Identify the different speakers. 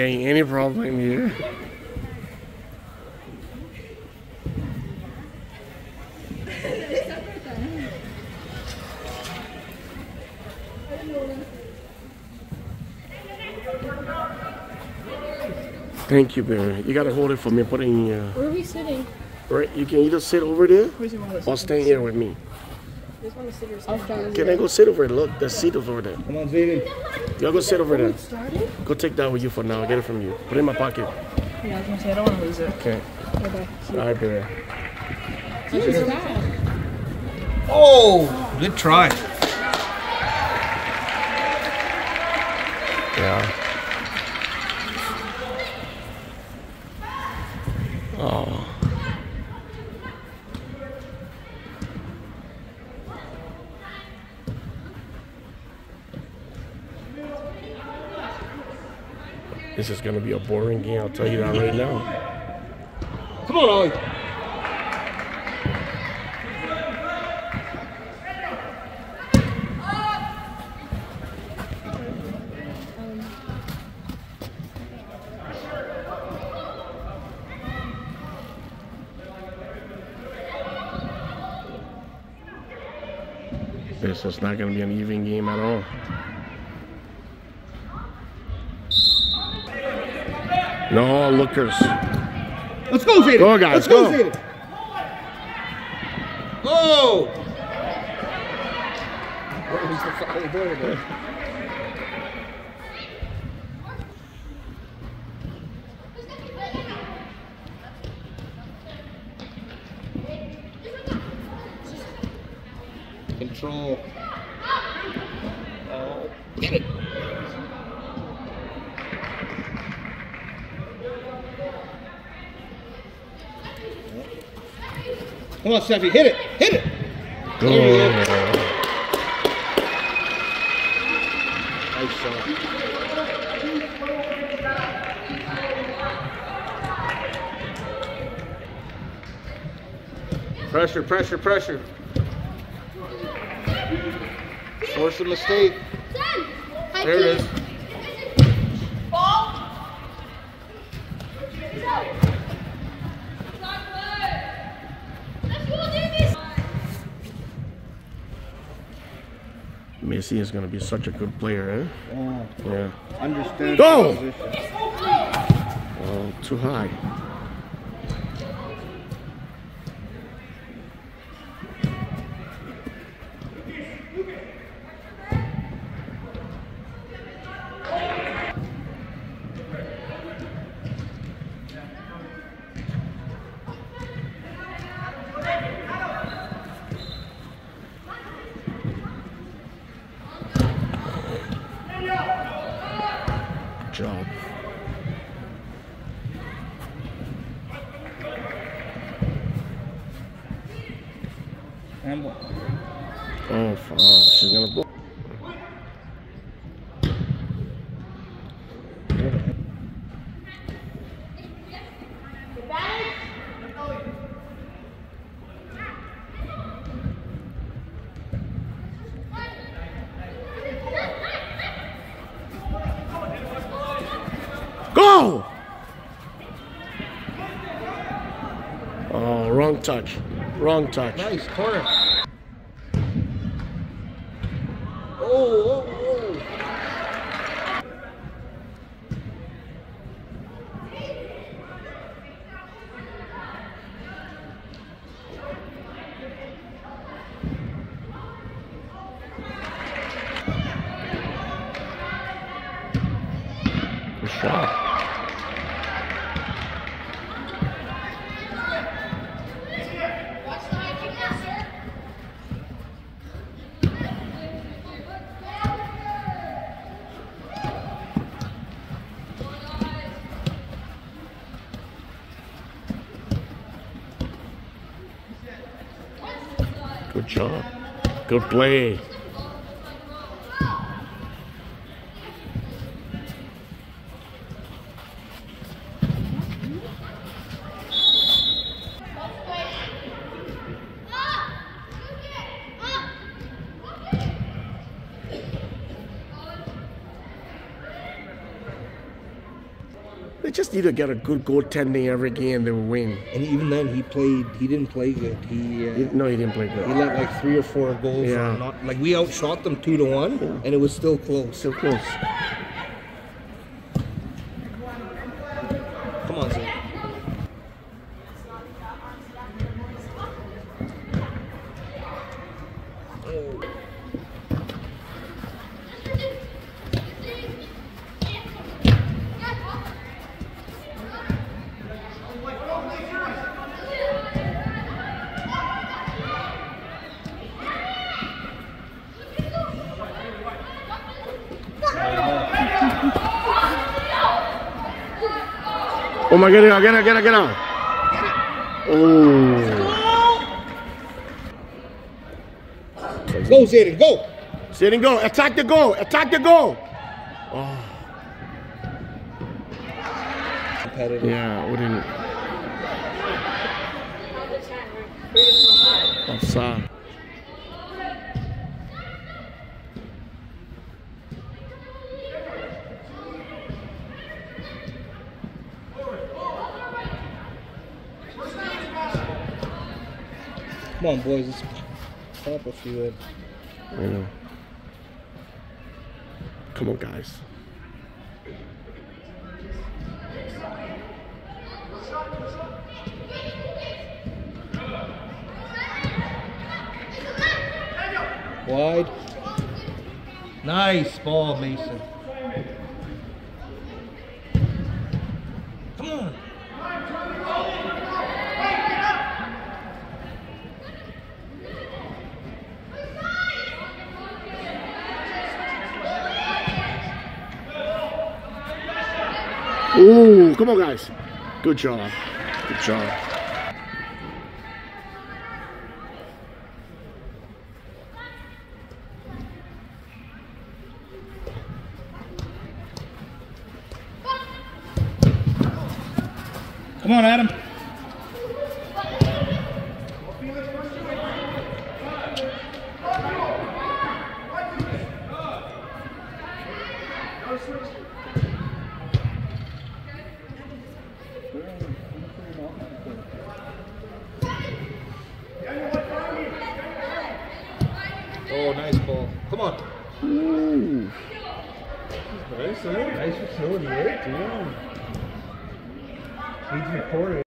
Speaker 1: Ain't any problem here. Thank you, Barry. You gotta hold it for me. Put it in. Uh,
Speaker 2: Where are we sitting?
Speaker 1: right, you can either sit over there
Speaker 2: Where's your mom?
Speaker 1: or stay here with me. Can I go sit over there? Look, the seat is over there.
Speaker 3: Come on, Zayden.
Speaker 1: Y'all go sit over there. Go take that with you for now. I'll get it from you. Put it in my pocket.
Speaker 2: Yeah, I was gonna say I don't want to lose it.
Speaker 1: Okay.
Speaker 2: Okay.
Speaker 1: All right, Barry.
Speaker 2: Who's that?
Speaker 3: Oh, good try.
Speaker 1: Yeah. This is gonna be a boring game, I'll tell you that right now.
Speaker 3: Come on, Ollie.
Speaker 1: This is not gonna be an even game at all. No lookers.
Speaker 3: Let's go, Zayden.
Speaker 1: Go, guys,
Speaker 3: Let's go,
Speaker 1: go.
Speaker 3: Zayden. Oh. What was the foul there. Control. Oh, get it. Come on, Steffi, hit it, hit it.
Speaker 1: Go.
Speaker 3: There you go. Nice shot. Pressure, pressure, pressure. Force a mistake. There it is.
Speaker 1: Messi is gonna be such a good player, eh?
Speaker 3: Oh,
Speaker 1: Yeah.
Speaker 3: understand
Speaker 1: Go! Oh, too high. Job.
Speaker 3: Handball.
Speaker 1: Oh, fuck. She's gonna blow. Oh, wrong touch. Wrong touch.
Speaker 3: Nice corner. Oh, oh, oh.
Speaker 1: Good shot. Good job. Good play. Just need to get a good goaltending every game. They will win.
Speaker 3: And even then, he played. He didn't play good. He uh,
Speaker 1: He- no, he didn't play good.
Speaker 3: he let like three or four goals.
Speaker 1: Yeah.
Speaker 3: Not like we outshot them two to one, and it was still close.
Speaker 1: Still close.
Speaker 3: Come on, Zach.
Speaker 1: Oh Oh my God! Get out! Get out! Get out! Oh.
Speaker 3: Go, Zayden, go.
Speaker 1: Sit go. Attack the goal. Attack the goal.
Speaker 3: Competitive.
Speaker 1: Yeah, wouldn't. Offside.
Speaker 3: Come on, boys. Let's pop a few in.
Speaker 1: I know. Come on, guys.
Speaker 3: Wide. Nice ball, Mason.
Speaker 1: Ooh, come on, guys. Good job. Good job.
Speaker 3: Come on, Adam. Oh, nice ball. Come on.
Speaker 1: Ooh.
Speaker 3: Nice, nice facility, right? Yeah. He's recording.